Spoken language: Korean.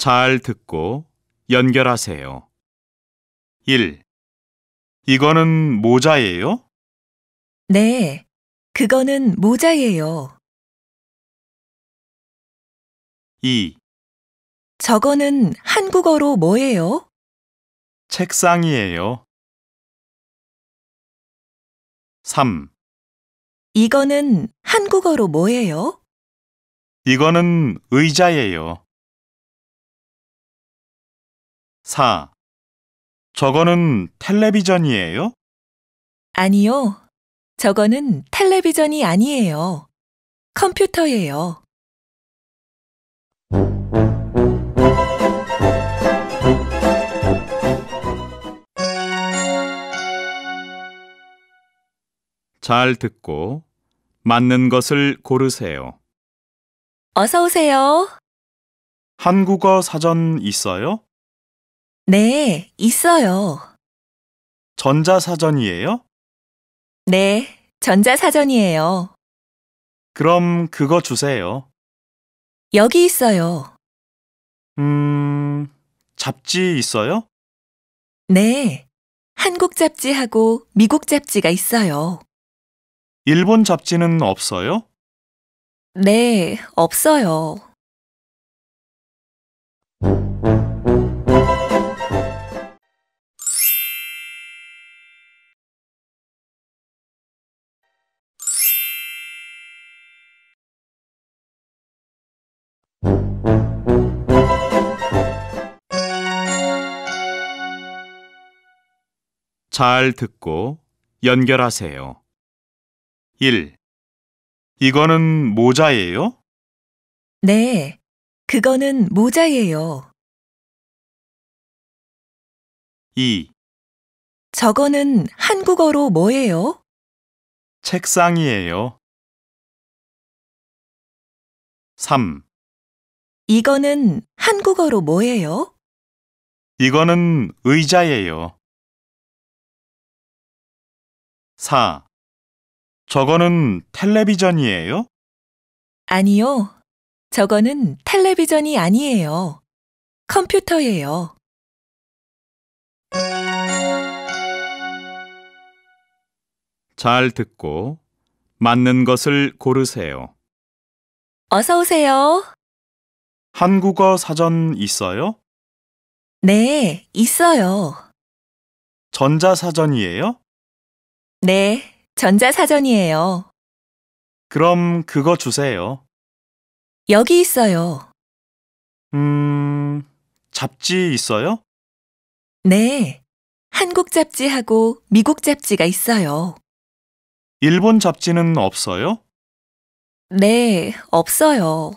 잘 듣고 연결하세요. 1. 이거는 모자예요? 네, 그거는 모자예요. 2. 저거는 한국어로 뭐예요? 책상이에요. 3. 이거는 한국어로 뭐예요? 이거는 의자예요. 4. 저거는 텔레비전이에요? 아니요. 저거는 텔레비전이 아니에요. 컴퓨터예요. 잘 듣고 맞는 것을 고르세요. 어서 오세요. 한국어 사전 있어요? 네, 있어요. 전자사전이에요? 네, 전자사전이에요. 그럼 그거 주세요. 여기 있어요. 음, 잡지 있어요? 네, 한국 잡지하고 미국 잡지가 있어요. 일본 잡지는 없어요? 네, 없어요. 잘 듣고 연결하세요. 1. 이거는 모자예요? 네, 그거는 모자예요. 2. 저거는 한국어로 뭐예요? 책상이에요. 3. 이거는 한국어로 뭐예요? 이거는 의자예요. 4. 저거는 텔레비전이에요? 아니요. 저거는 텔레비전이 아니에요. 컴퓨터예요. 잘 듣고 맞는 것을 고르세요. 어서 오세요. 한국어 사전 있어요? 네, 있어요. 전자사전이에요? 네, 전자사전이에요. 그럼 그거 주세요. 여기 있어요. 음, 잡지 있어요? 네, 한국 잡지하고 미국 잡지가 있어요. 일본 잡지는 없어요? 네, 없어요.